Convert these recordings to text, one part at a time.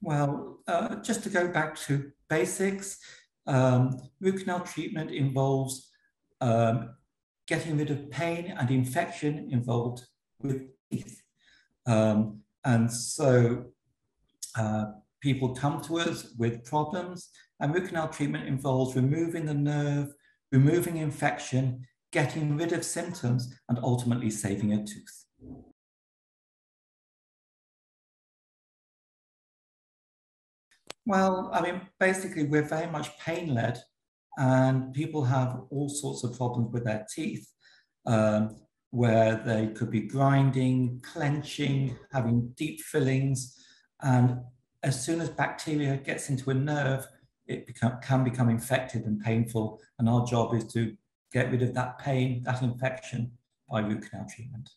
Well, uh, just to go back to basics, um, root canal treatment involves um, getting rid of pain and infection involved with teeth. Um, and so uh, people come to us with problems and root canal treatment involves removing the nerve, removing infection, getting rid of symptoms, and ultimately saving a tooth. Well, I mean, basically, we're very much pain led, and people have all sorts of problems with their teeth, um, where they could be grinding, clenching, having deep fillings. And as soon as bacteria gets into a nerve, it become, can become infected and painful. And our job is to get rid of that pain, that infection by root canal treatment.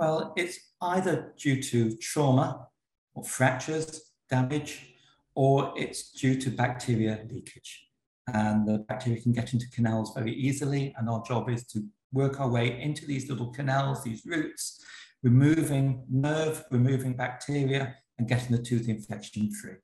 Well, it's either due to trauma or fractures, damage, or it's due to bacteria leakage. And the bacteria can get into canals very easily. And our job is to work our way into these little canals, these roots, removing nerve, removing bacteria, and getting the tooth infection free.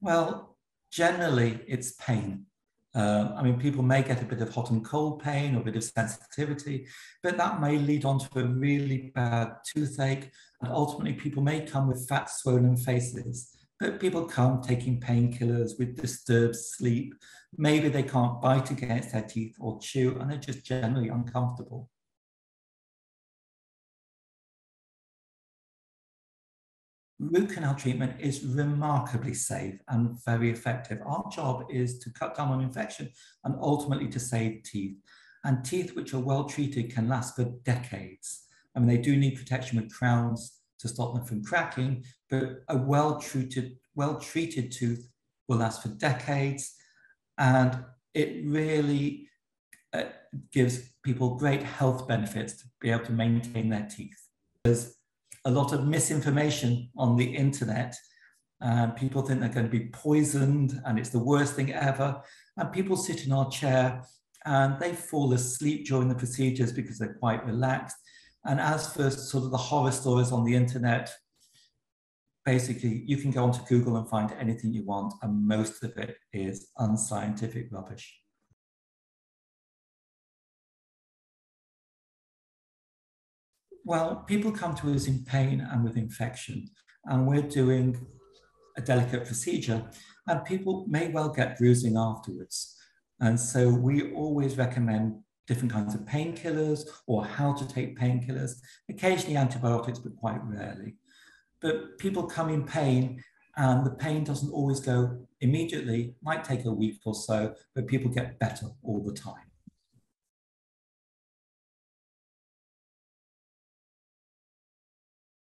Well, generally it's pain. Um, I mean, people may get a bit of hot and cold pain or a bit of sensitivity, but that may lead on to a really bad toothache. And ultimately, people may come with fat, swollen faces. But people come taking painkillers with disturbed sleep. Maybe they can't bite against their teeth or chew, and they're just generally uncomfortable. Root canal treatment is remarkably safe and very effective. Our job is to cut down on infection and ultimately to save teeth. And teeth which are well treated can last for decades. I mean, they do need protection with crowns to stop them from cracking, but a well treated, well treated tooth will last for decades. And it really uh, gives people great health benefits to be able to maintain their teeth. There's a lot of misinformation on the internet. And people think they're going to be poisoned and it's the worst thing ever. And people sit in our chair and they fall asleep during the procedures because they're quite relaxed. And as for sort of the horror stories on the internet, basically you can go onto Google and find anything you want, and most of it is unscientific rubbish. Well, people come to us in pain and with infection, and we're doing a delicate procedure, and people may well get bruising afterwards. And so we always recommend different kinds of painkillers or how to take painkillers, occasionally antibiotics, but quite rarely. But people come in pain and the pain doesn't always go immediately, might take a week or so, but people get better all the time.